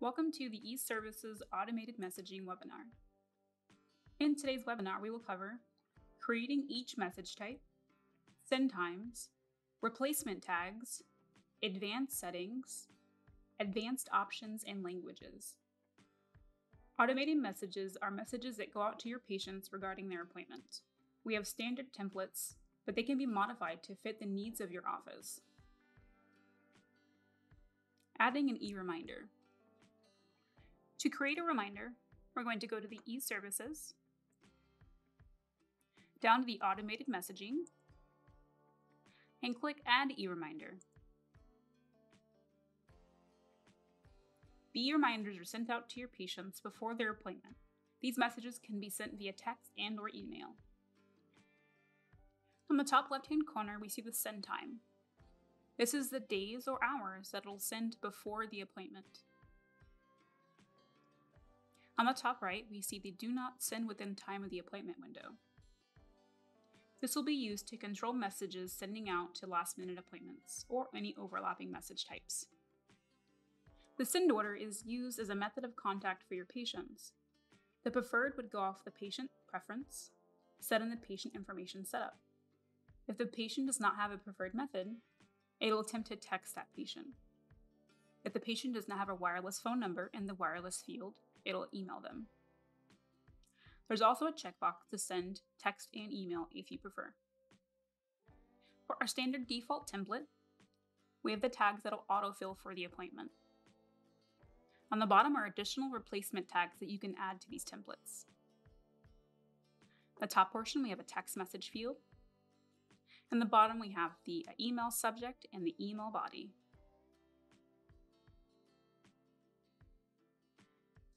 Welcome to the eServices Automated Messaging webinar. In today's webinar, we will cover creating each message type, send times, replacement tags, advanced settings, advanced options, and languages. Automated messages are messages that go out to your patients regarding their appointment. We have standard templates, but they can be modified to fit the needs of your office. Adding an e-reminder. To create a reminder, we're going to go to the eServices, down to the automated messaging, and click Add e-reminder. The e-reminders are sent out to your patients before their appointment. These messages can be sent via text and or email. On the top left-hand corner, we see the send time. This is the days or hours that it'll send before the appointment. On the top right, we see the do not send within time of the appointment window. This will be used to control messages sending out to last minute appointments or any overlapping message types. The send order is used as a method of contact for your patients. The preferred would go off the patient preference set in the patient information setup. If the patient does not have a preferred method, it will attempt to text that patient. If the patient does not have a wireless phone number in the wireless field, it'll email them. There's also a checkbox to send text and email if you prefer. For our standard default template, we have the tags that'll autofill for the appointment. On the bottom are additional replacement tags that you can add to these templates. The top portion, we have a text message field. And the bottom, we have the email subject and the email body.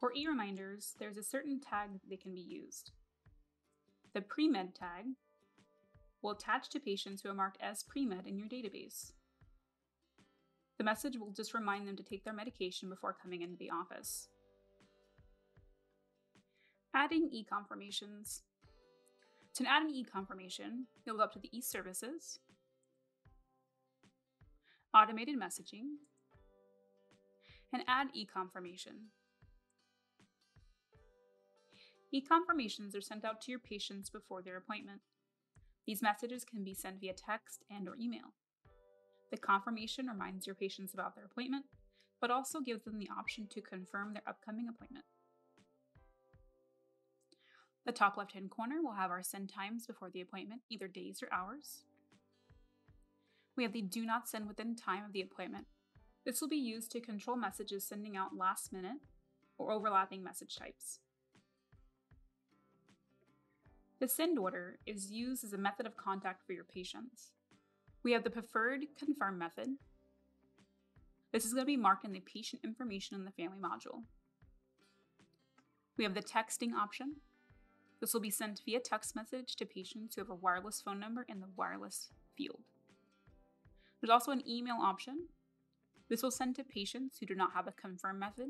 For e-reminders, there's a certain tag that they can be used. The pre-med tag will attach to patients who are marked as pre-med in your database. The message will just remind them to take their medication before coming into the office. Adding e-confirmations. To add an e-confirmation, you'll go up to the e-services, automated messaging, and add e-confirmation. E-confirmations are sent out to your patients before their appointment. These messages can be sent via text and or email. The confirmation reminds your patients about their appointment, but also gives them the option to confirm their upcoming appointment. The top left-hand corner will have our send times before the appointment, either days or hours. We have the do not send within time of the appointment. This will be used to control messages sending out last minute or overlapping message types. The send order is used as a method of contact for your patients. We have the preferred confirm method. This is going to be marked in the patient information in the family module. We have the texting option. This will be sent via text message to patients who have a wireless phone number in the wireless field. There's also an email option. This will send to patients who do not have a confirm method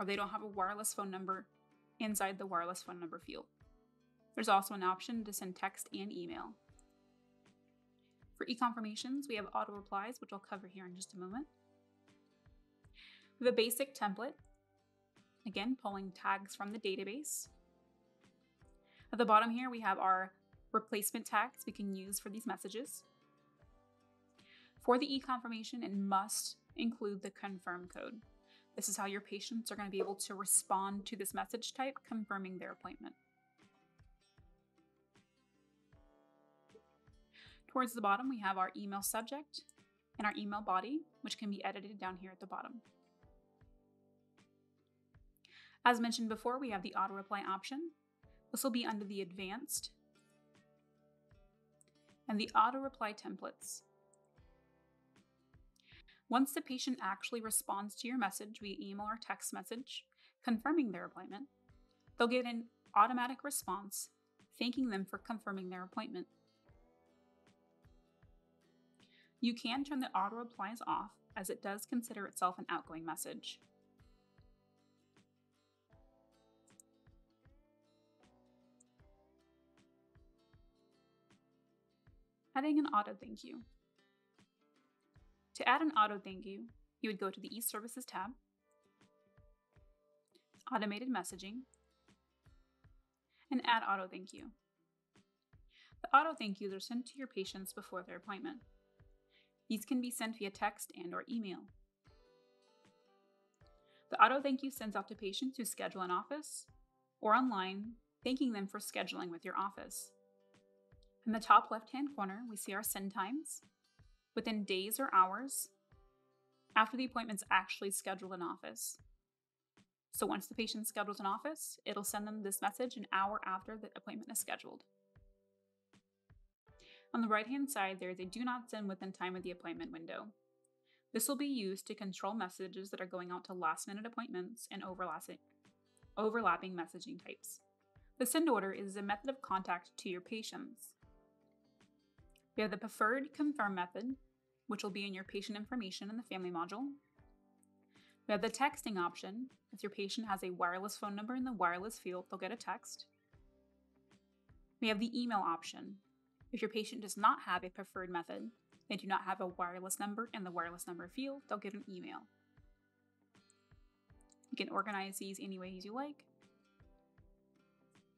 or they don't have a wireless phone number inside the wireless phone number field. There's also an option to send text and email. For e-confirmations, we have auto replies, which I'll cover here in just a moment. We have a basic template, again, pulling tags from the database. At the bottom here, we have our replacement tags we can use for these messages. For the e-confirmation, it must include the confirm code. This is how your patients are going to be able to respond to this message type confirming their appointment. Towards the bottom, we have our email subject and our email body, which can be edited down here at the bottom. As mentioned before, we have the auto reply option. This will be under the advanced and the auto reply templates. Once the patient actually responds to your message via email or text message confirming their appointment, they'll get an automatic response thanking them for confirming their appointment. You can turn the auto replies off as it does consider itself an outgoing message. Adding an auto thank you. To add an auto thank you, you would go to the eServices tab, automated messaging, and add auto thank you. The auto thank yous are sent to your patients before their appointment. These can be sent via text and or email. The auto thank you sends out to patients who schedule in office or online, thanking them for scheduling with your office. In the top left-hand corner, we see our send times, within days or hours, after the appointment's actually scheduled in office. So once the patient schedules an office, it'll send them this message an hour after the appointment is scheduled. On the right hand side, there is a do not send within time of the appointment window. This will be used to control messages that are going out to last minute appointments and overlapping messaging types. The send order is a method of contact to your patients. We have the preferred confirm method, which will be in your patient information in the family module. We have the texting option. If your patient has a wireless phone number in the wireless field, they'll get a text. We have the email option. If your patient does not have a preferred method, they do not have a wireless number in the wireless number field, they'll get an email. You can organize these any ways you like.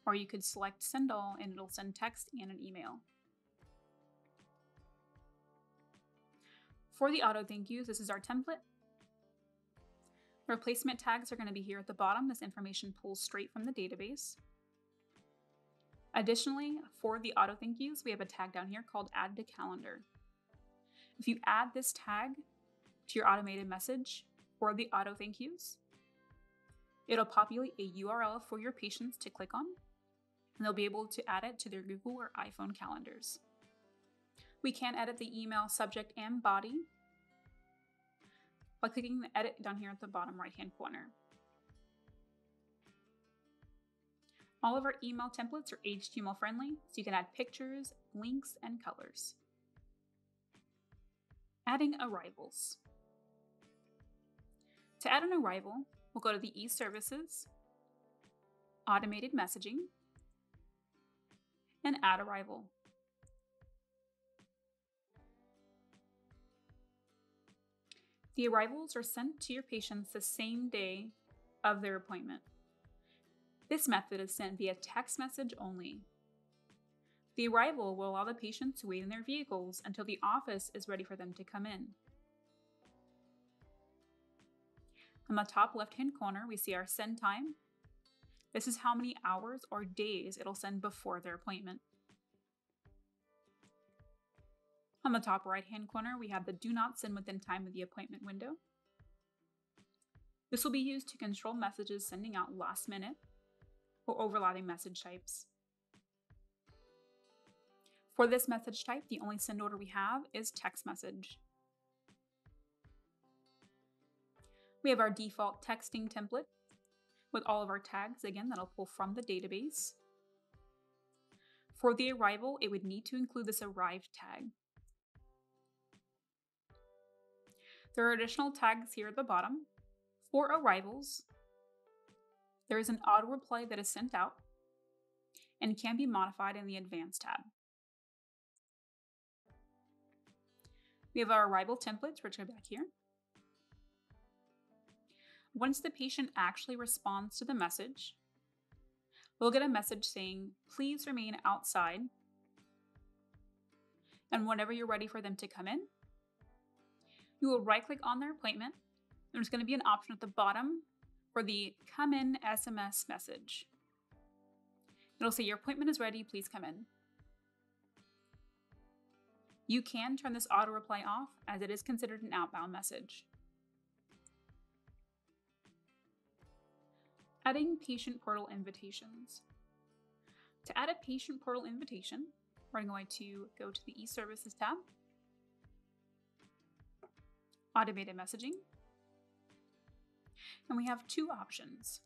Or you could select send all and it'll send text and an email. For the auto thank yous, this is our template. Replacement tags are going to be here at the bottom. This information pulls straight from the database. Additionally, for the auto thank yous, we have a tag down here called add to calendar. If you add this tag to your automated message or the auto thank yous, it'll populate a URL for your patients to click on, and they'll be able to add it to their Google or iPhone calendars. We can edit the email subject and body by clicking the edit down here at the bottom right hand corner. All of our email templates are HTML friendly, so you can add pictures, links, and colors. Adding arrivals. To add an arrival, we'll go to the e-services, automated messaging, and add arrival. The arrivals are sent to your patients the same day of their appointment. This method is sent via text message only. The arrival will allow the patient to wait in their vehicles until the office is ready for them to come in. On the top left hand corner, we see our send time. This is how many hours or days it'll send before their appointment. On the top right hand corner, we have the do not send within time of the appointment window. This will be used to control messages sending out last minute or overlapping message types. For this message type, the only send order we have is text message. We have our default texting template with all of our tags, again, that'll pull from the database. For the arrival, it would need to include this arrived tag. There are additional tags here at the bottom. For arrivals, there is an auto reply that is sent out and can be modified in the Advanced tab. We have our arrival templates, which are back here. Once the patient actually responds to the message, we'll get a message saying, please remain outside. And whenever you're ready for them to come in, you will right click on their appointment. There's going to be an option at the bottom for the come in SMS message. It'll say your appointment is ready, please come in. You can turn this auto reply off as it is considered an outbound message. Adding patient portal invitations. To add a patient portal invitation, we're going to go to the e-services tab automated messaging. And we have two options.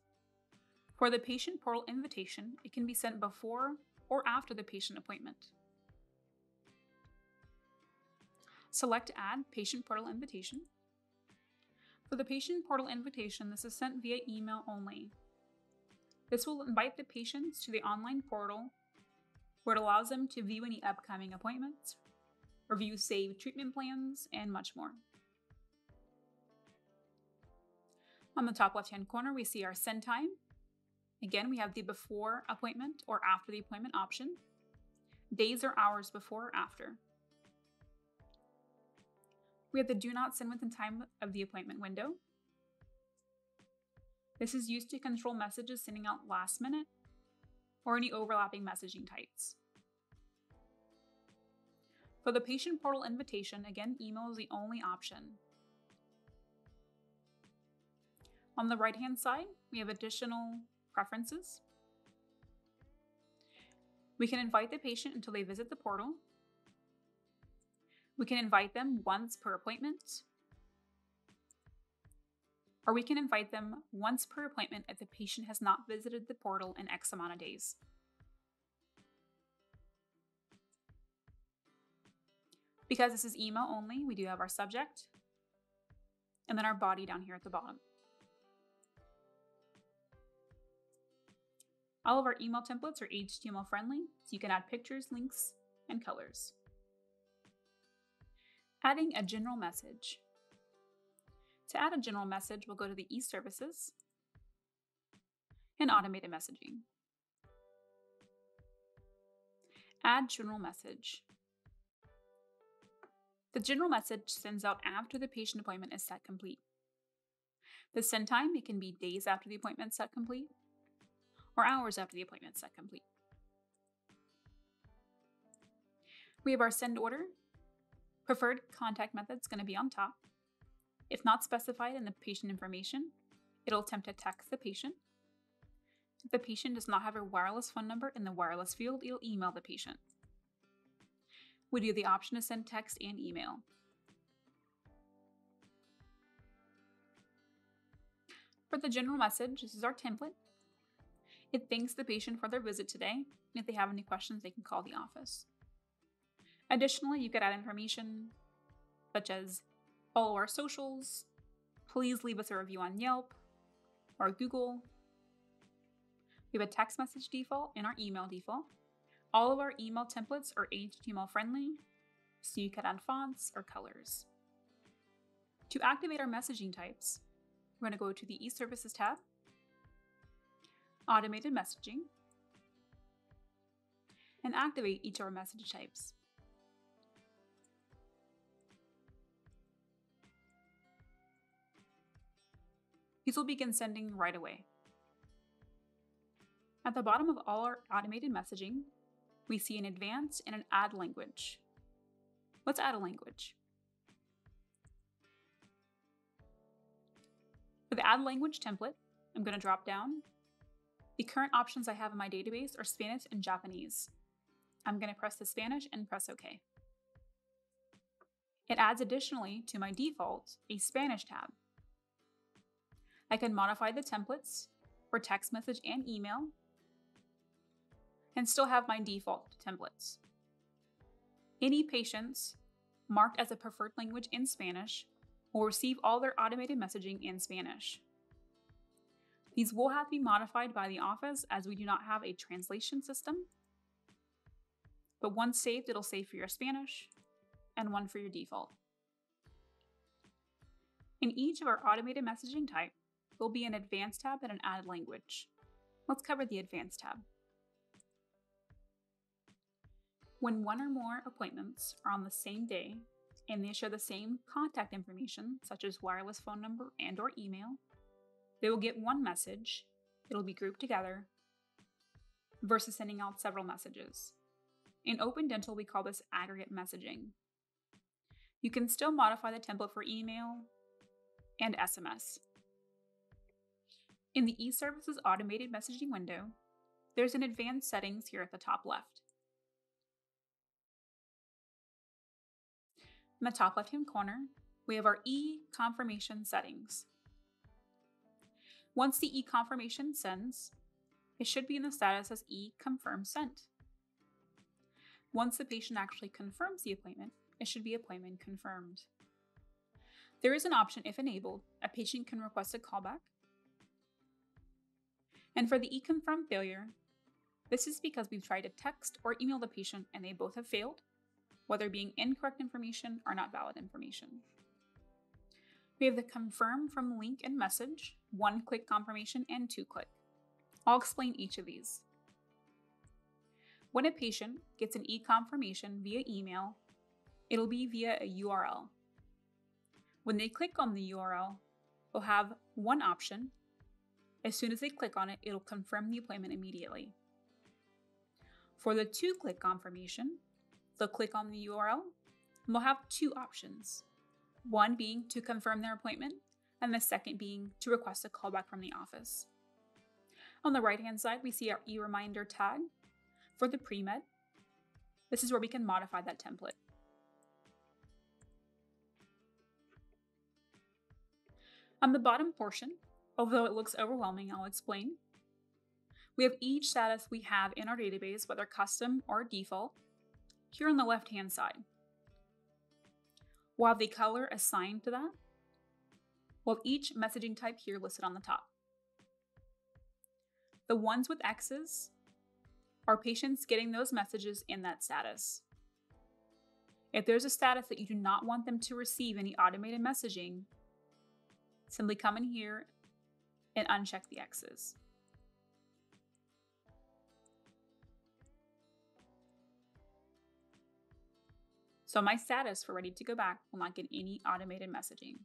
For the patient portal invitation, it can be sent before or after the patient appointment. Select Add Patient Portal Invitation. For the patient portal invitation, this is sent via email only. This will invite the patients to the online portal where it allows them to view any upcoming appointments, review saved treatment plans, and much more. On the top left hand corner, we see our send time. Again, we have the before appointment or after the appointment option, days or hours before or after. We have the do not send within time of the appointment window. This is used to control messages sending out last minute or any overlapping messaging types. For the patient portal invitation, again, email is the only option. On the right hand side, we have additional preferences. We can invite the patient until they visit the portal. We can invite them once per appointment. Or we can invite them once per appointment if the patient has not visited the portal in X amount of days. Because this is email only, we do have our subject and then our body down here at the bottom. All of our email templates are HTML friendly, so you can add pictures, links, and colors. Adding a general message. To add a general message, we'll go to the e-services and automated messaging. Add general message. The general message sends out after the patient appointment is set complete. The send time, it can be days after the appointment set complete or hours after the appointment set complete. We have our send order. Preferred contact method is going to be on top. If not specified in the patient information, it'll attempt to text the patient. If the patient does not have a wireless phone number in the wireless field, it'll email the patient. We do the option to send text and email. For the general message, this is our template. It thanks the patient for their visit today, and if they have any questions, they can call the office. Additionally, you could add information such as follow our socials, please leave us a review on Yelp or Google. We have a text message default and our email default. All of our email templates are HTML friendly, so you can add fonts or colors. To activate our messaging types, we're going to go to the eServices tab automated messaging, and activate each of our message types. These will begin sending right away. At the bottom of all our automated messaging, we see an advanced and an add language. Let's add a language. For the add language template, I'm going to drop down the current options I have in my database are Spanish and Japanese. I'm going to press the Spanish and press OK. It adds additionally to my default a Spanish tab. I can modify the templates for text message and email and still have my default templates. Any patients marked as a preferred language in Spanish will receive all their automated messaging in Spanish. These will have to be modified by the office as we do not have a translation system. But once saved, it'll save for your Spanish and one for your default. In each of our automated messaging type, there'll be an advanced tab and an added language. Let's cover the advanced tab. When one or more appointments are on the same day and they share the same contact information, such as wireless phone number and or email, they will get one message, it'll be grouped together, versus sending out several messages. In Open Dental, we call this aggregate messaging. You can still modify the template for email and SMS. In the eServices automated messaging window, there's an advanced settings here at the top left. In the top left hand corner, we have our e-confirmation settings. Once the e-confirmation sends, it should be in the status as e-confirm sent. Once the patient actually confirms the appointment, it should be appointment confirmed. There is an option, if enabled, a patient can request a callback. And for the e-confirm failure, this is because we've tried to text or email the patient and they both have failed, whether being incorrect information or not valid information. We have the confirm from link and message, one click confirmation, and two click. I'll explain each of these. When a patient gets an e confirmation via email, it'll be via a URL. When they click on the URL, they'll have one option. As soon as they click on it, it'll confirm the appointment immediately. For the two click confirmation, they'll click on the URL and they'll have two options one being to confirm their appointment, and the second being to request a callback from the office. On the right hand side, we see our e reminder tag for the pre med. This is where we can modify that template. On the bottom portion, although it looks overwhelming, I'll explain. We have each status we have in our database, whether custom or default, here on the left hand side. We'll the color assigned to that, we'll each messaging type here listed on the top. The ones with X's are patients getting those messages in that status. If there's a status that you do not want them to receive any automated messaging, simply come in here and uncheck the X's. So my status for ready to go back will not get any automated messaging.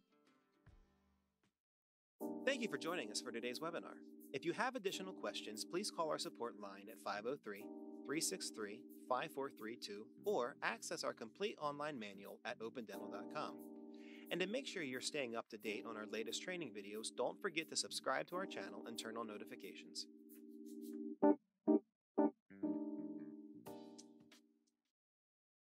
Thank you for joining us for today's webinar. If you have additional questions, please call our support line at 503 363 5432 or access our complete online manual at opendental.com. And to make sure you're staying up to date on our latest training videos, don't forget to subscribe to our channel and turn on notifications.